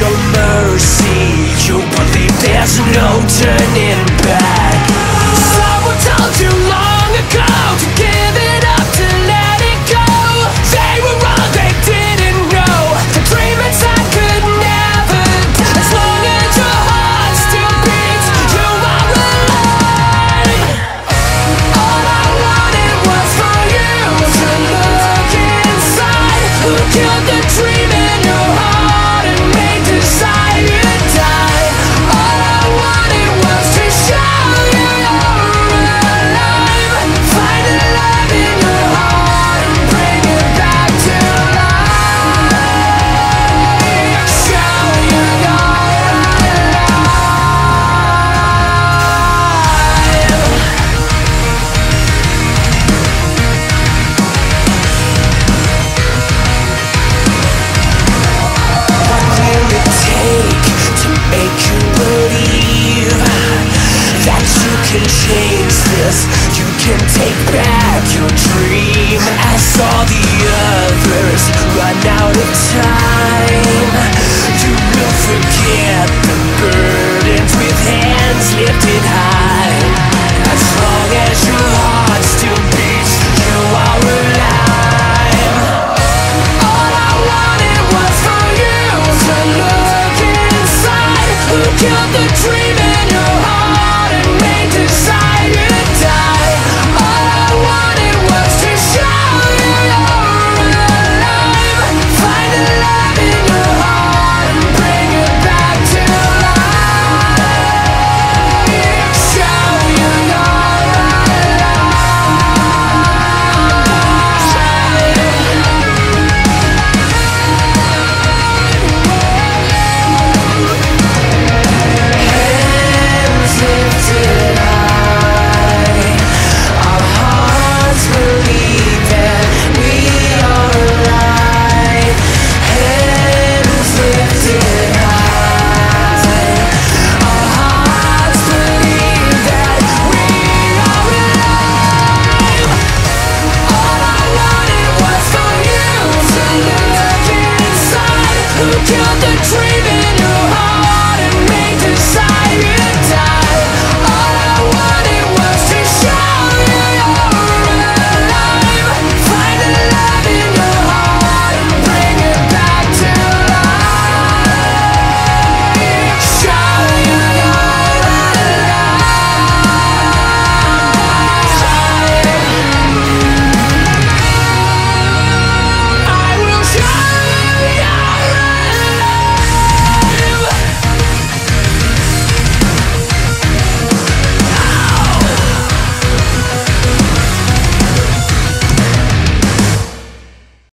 no mercy You believe there's no turn. run out of time. You will forget the burdens with hands lifted high. As long as your heart still beats, you are alive. All I wanted was for you to look inside. Who killed the dream. you're the dreaming